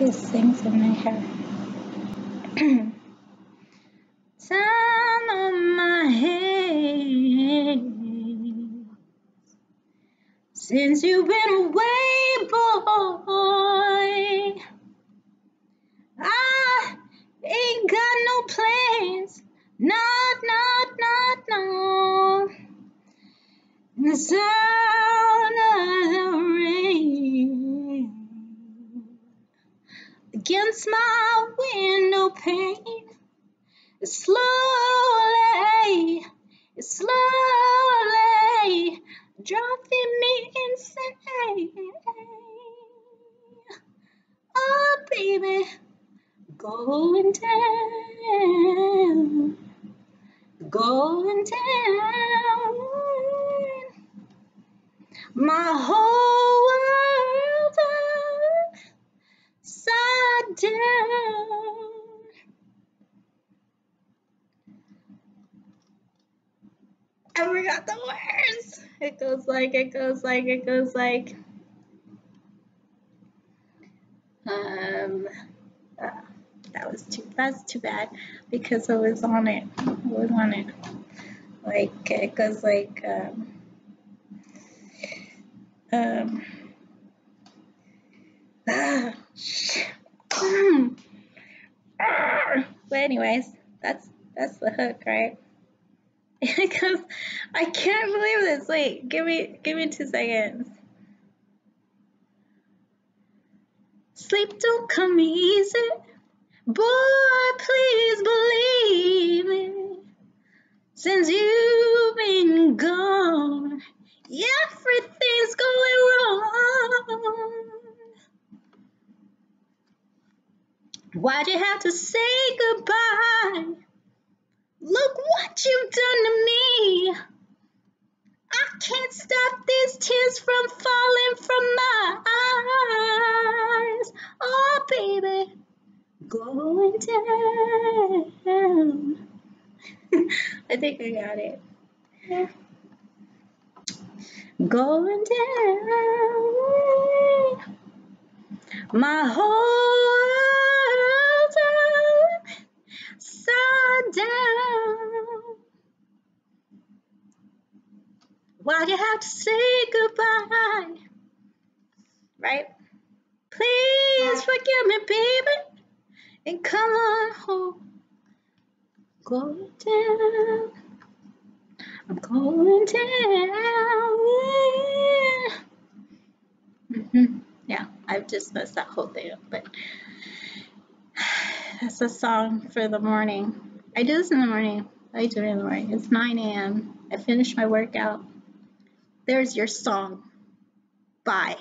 these things in my hair. Time on my head. Since you've been away, boy, I ain't got no plans. Not, not, not, no. The against my window pane. Slowly, slowly driving me insane. Oh, baby, going down, going down. My whole I forgot the words. It goes like, it goes like, it goes like. Um, uh, that was too, that's too bad because I was on it. I was on it. Like, it goes like, um, um, ah, but anyways, that's, that's the hook, right? because I can't believe this. Wait, give me give me two seconds. Sleep don't come easy. Boy, please believe me. Since you've been gone, everything's going wrong. Why'd you have to say goodbye? Look what you've done to me. I can't stop these tears from falling from my eyes. Oh, baby, going down. I think I got it. Going down. My whole Why'd you have to say goodbye? Right? Please forgive me, baby, and come on home. Going down. I'm going down. Mm-hmm. Yeah, I've just messed that whole thing up, but that's a song for the morning. I do this in the morning. I do it in the morning. It's 9 a.m. I finished my workout. There's your song. Bye.